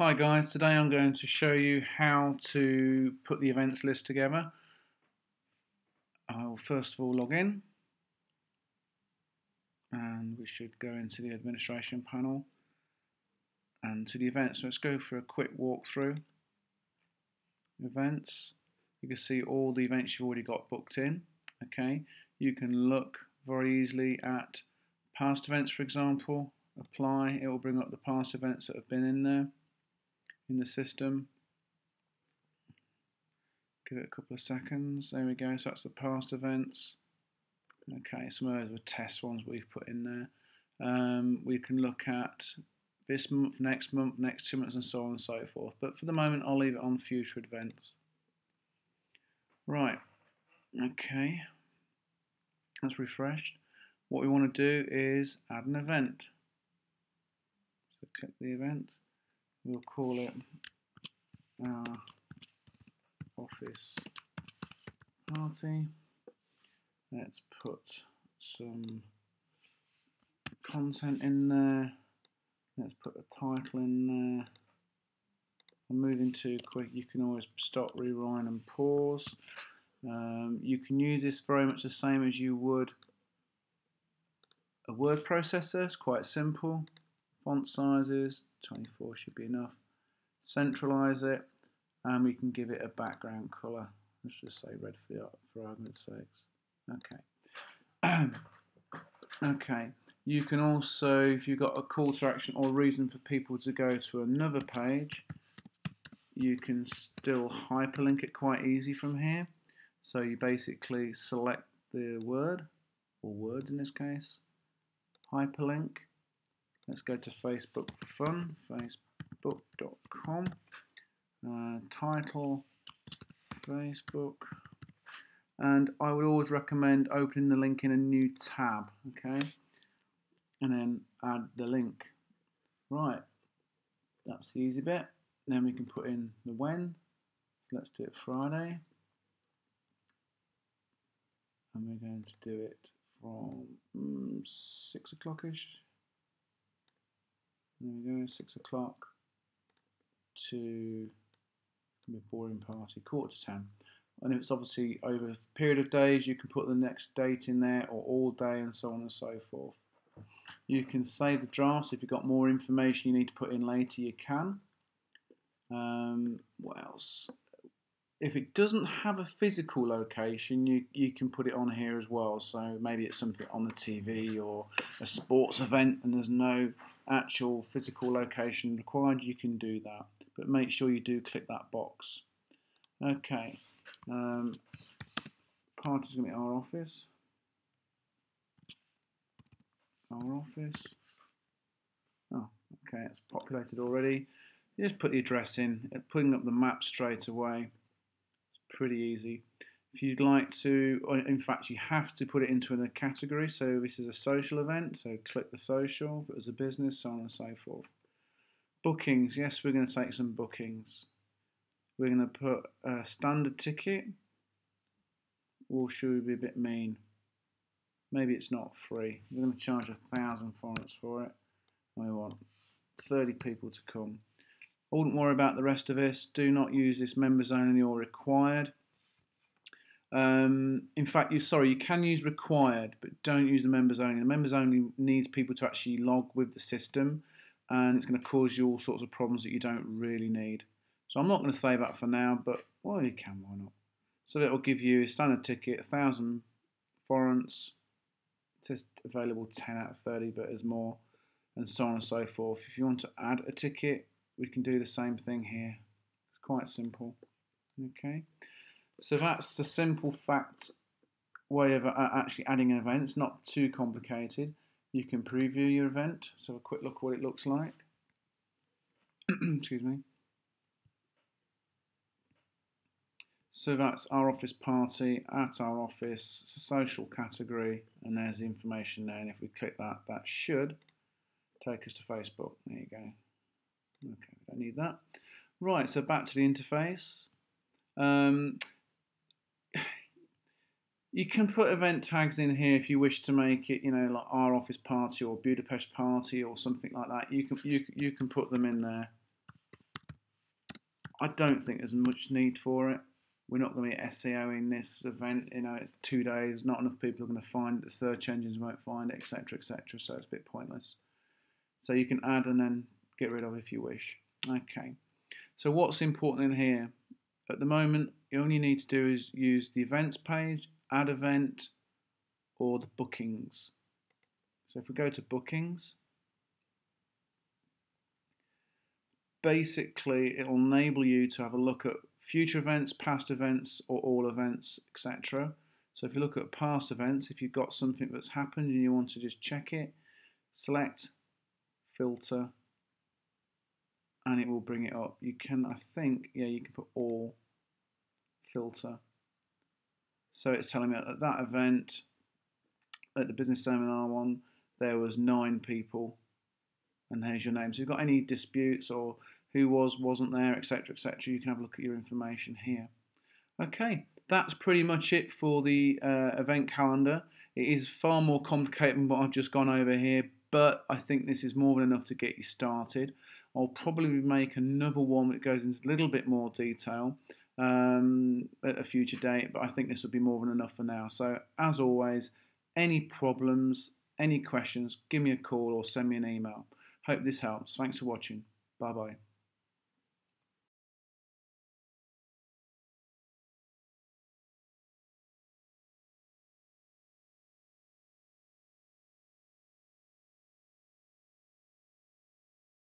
Hi guys, today I'm going to show you how to put the events list together. I will first of all log in and we should go into the administration panel and to the events. Let's go for a quick walkthrough. Events, you can see all the events you've already got booked in. Okay, you can look very easily at past events for example, apply, it will bring up the past events that have been in there in the system. Give it a couple of seconds. There we go. So that's the past events. Okay, some of those were test ones we've put in there. Um, we can look at this month, next month, next two months, and so on and so forth. But for the moment, I'll leave it on future events. Right. Okay. That's refreshed. What we want to do is add an event. So click the event we'll call it our office party. Let's put some content in there. Let's put a title in there. I'm moving too quick. You can always stop, rewind and pause. Um, you can use this very much the same as you would a word processor. It's quite simple. Font sizes, 24 should be enough. Centralize it and we can give it a background color. Let's just say red for, the, for argument's sakes. Okay. okay. You can also, if you've got a call to action or reason for people to go to another page, you can still hyperlink it quite easy from here. So you basically select the word, or words in this case, hyperlink, Let's go to Facebook for fun, facebook.com. Uh, title, Facebook. And I would always recommend opening the link in a new tab, okay? And then add the link. Right, that's the easy bit. Then we can put in the when. Let's do it Friday. And we're going to do it from mm, 6 o'clock-ish. There we go, six o'clock to a boring party, quarter to ten. And if it's obviously over a period of days, you can put the next date in there or all day and so on and so forth. You can save the drafts. If you've got more information you need to put in later, you can. Um, what else? If it doesn't have a physical location, you, you can put it on here as well. So maybe it's something on the TV or a sports event and there's no actual physical location required, you can do that. But make sure you do click that box. Okay. Um, part is going to be our office. Our office. Oh, okay, it's populated already. You just put the address in, putting up the map straight away. Pretty easy. If you'd like to, in fact, you have to put it into a category. So this is a social event, so click the social. If it was a business, so on and so forth. Bookings, yes, we're going to take some bookings. We're going to put a standard ticket, or should we be a bit mean? Maybe it's not free. We're going to charge a thousand forints for it. We want 30 people to come. I wouldn't worry about the rest of this. Do not use this members only or required. Um, in fact, you sorry, you can use required, but don't use the members only. The members only needs people to actually log with the system, and it's going to cause you all sorts of problems that you don't really need. So I'm not going to say that for now, but well, you can, why not? So it will give you a standard ticket, a thousand forints. It says available 10 out of 30, but there's more, and so on and so forth. If you want to add a ticket, we can do the same thing here. It's quite simple. Okay. So that's the simple fact way of uh, actually adding an event. It's not too complicated. You can preview your event. So a quick look what it looks like. Excuse me. So that's our office party at our office. It's a social category, and there's the information there. And if we click that, that should take us to Facebook. There you go. Okay, we don't need that. Right, so back to the interface. Um, you can put event tags in here if you wish to make it, you know, like our office party or Budapest party or something like that. You can you you can put them in there. I don't think there's much need for it. We're not going to be SEO in this event. You know, it's two days. Not enough people are going to find it. The search engines won't find it, etc., etc. So it's a bit pointless. So you can add and then get rid of if you wish. Okay. So what's important in here? At the moment, you only need to do is use the events page, add event, or the bookings. So if we go to bookings, basically it'll enable you to have a look at future events, past events, or all events, etc. So if you look at past events, if you've got something that's happened and you want to just check it, select, filter, and it will bring it up. You can, I think, yeah, you can put all, filter. So it's telling me at that event, at the business seminar one, there was nine people, and there's your name. So if you've got any disputes or who was, wasn't there, etc., etc., you can have a look at your information here. Okay, that's pretty much it for the uh, event calendar. It is far more complicated than what I've just gone over here, but I think this is more than enough to get you started. I'll probably make another one that goes into a little bit more detail um, at a future date, but I think this would be more than enough for now. So, as always, any problems, any questions, give me a call or send me an email. Hope this helps. Thanks for watching. Bye bye.